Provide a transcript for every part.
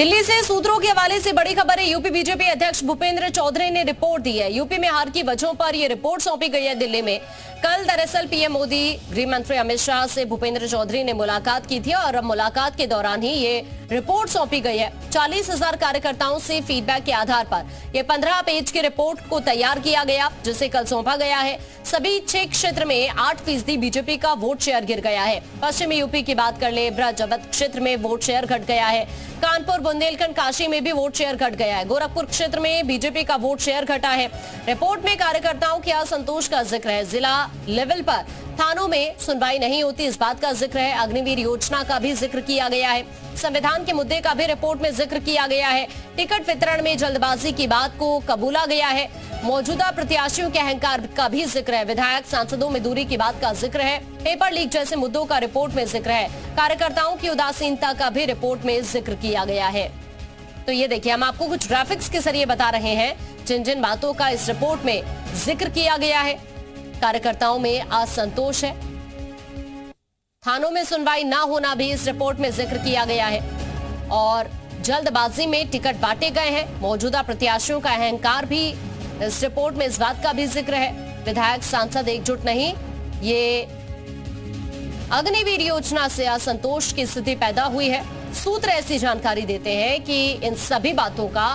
दिल्ली से सूत्रों के हवाले से बड़ी खबर है, यूपी बीजेपी अध्यक्ष भूपेंद्र चौधरी ने रिपोर्ट दी है। यूपी में हार की वजहों पर यह रिपोर्ट सौंपी गई है दिल्ली में। कल दरअसल पीएम मोदी गृह मंत्री अमित शाह से भूपेंद्र चौधरी ने मुलाकात की थी और मुलाकात के दौरान ही ये रिपोर्ट सौंपी गई है। चालीस हज़ार कार्यकर्ताओं से फीडबैक के आधार पर। यह पंद्रह पेज की रिपोर्ट को तैयार किया गया, जिसे कल सौंपा गया है। सभी छह क्षेत्र में आठ फ़ीसदी बीजेपी का वोट शेयर गिर गया है। पश्चिमी यूपी की बात कर ले ब्रज अवध क्षेत्र में वोट शेयर घट गया है। कानपुर, बुंदेलखंड, काशी में भी वोट शेयर घट गया है। गोरखपुर क्षेत्र में बीजेपी का वोट शेयर घटा है। रिपोर्ट में कार्यकर्ताओं के असंतोष का ज़िक्र है। जिला लेवल पर थानों में सुनवाई नहीं होती, इस बात का ज़िक्र है। अग्निवीर योजना का भी ज़िक्र किया गया है। संविधान के मुद्दे का भी रिपोर्ट में ज़िक्र किया गया है। टिकट वितरण में जल्दबाजी की बात को कबूला गया है। मौजूदा प्रत्याशियों के अहंकार का भी ज़िक्र है। विधायक सांसदों में दूरी की बात का ज़िक्र है। पेपर लीक जैसे मुद्दों का रिपोर्ट में ज़िक्र है। कार्यकर्ताओं की उदासीनता का भी रिपोर्ट में ज़िक्र किया गया है। तो ये देखिए, हम आपको कुछ ग्राफिक्स के ज़रिए बता रहे हैं। जिन जिन बातों का इस रिपोर्ट में ज़िक्र किया गया है। कार्यकर्ताओं में असंतोष है। थानों में सुनवाई न होना भी इस रिपोर्ट में ज़िक्र किया गया है। और जल्दबाजी में टिकट बांटे गए हैं। मौजूदा प्रत्याशियों का अहंकार भी इस रिपोर्ट में इस बात का भी ज़िक्र है। विधायक सांसद एकजुट नहीं। ये अग्निवीर योजना से असंतोष की स्थिति पैदा हुई है। सूत्र ऐसी जानकारी देते हैं कि इन सभी बातों का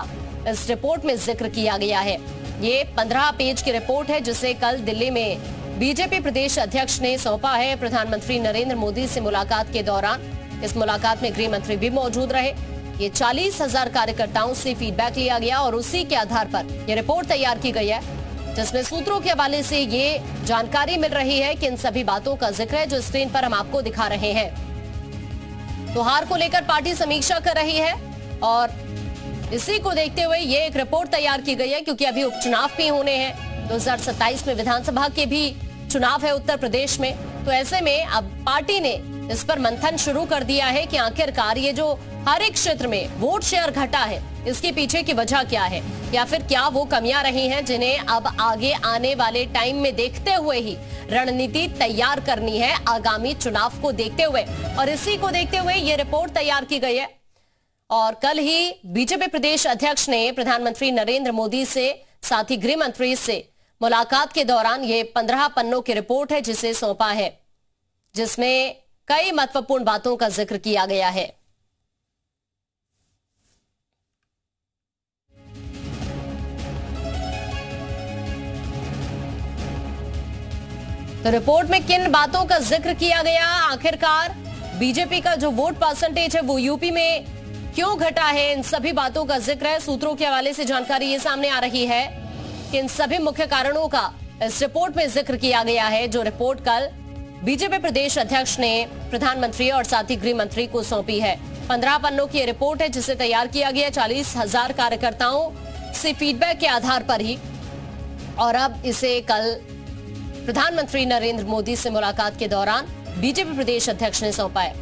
इस रिपोर्ट में ज़िक्र किया गया है। ये पंद्रह पेज की रिपोर्ट है, जिसे कल दिल्ली में बीजेपी प्रदेश अध्यक्ष ने सौंपा है। प्रधानमंत्री नरेंद्र मोदी से मुलाकात के दौरान इस मुलाकात में गृह मंत्री भी मौजूद रहे। ये चालीस हज़ार कार्यकर्ताओं से फीडबैक लिया गया और उसी के आधार पर ये रिपोर्ट तैयार की गई है, जिसमें सूत्रों के हवाले से ये जानकारी मिल रही है कि इन सभी बातों का ज़िक्र है जो स्क्रीन पर हम आपको दिखा रहे हैं। तो हार को लेकर पार्टी समीक्षा कर रही है और इसी को देखते हुए ये एक रिपोर्ट तैयार की गई है, क्योंकि अभी उपचुनाव भी होने हैं। 2027 में विधानसभा के भी चुनाव है उत्तर प्रदेश में। तो ऐसे में अब पार्टी ने इस पर मंथन शुरू कर दिया है कि आखिरकार ये जो हर एक क्षेत्र में वोट शेयर घटा है, इसके पीछे की वजह क्या है? या फिर क्या वो कमियाँ रही हैं जिन्हें अब आगे आने वाले टाइम में देखते हुए ही रणनीति तैयार करनी है आगामी चुनाव को देखते हुए? और इसी को देखते हुए ये रिपोर्ट तैयार की गई है। और कल ही बीजेपी प्रदेश अध्यक्ष ने प्रधानमंत्री नरेंद्र मोदी से, साथ ही गृह मंत्री से मुलाकात के दौरान ये पंद्रह पन्नों की रिपोर्ट है जिसे सौंपा है, जिसमें कई महत्वपूर्ण बातों का ज़िक्र किया गया है। तो रिपोर्ट में किन बातों का ज़िक्र किया गया? आखिरकार बीजेपी का जो वोट परसेंटेज है वो यूपी में क्यों घटा है? इन सभी बातों का ज़िक्र है। सूत्रों के हवाले से जानकारी ये सामने आ रही है कि इन सभी मुख्य कारणों का इस रिपोर्ट में ज़िक्र किया गया है, जो रिपोर्ट कल बीजेपी प्रदेश अध्यक्ष ने प्रधानमंत्री और साथ ही गृह मंत्री को सौंपी है। पंद्रह पन्नों की रिपोर्ट है, जिसे तैयार किया गया। चालीस हज़ार कार्यकर्ताओं से फीडबैक के आधार पर ही। और अब इसे कल प्रधानमंत्री नरेंद्र मोदी से मुलाकात के दौरान बीजेपी प्रदेश अध्यक्ष ने सौंपा है।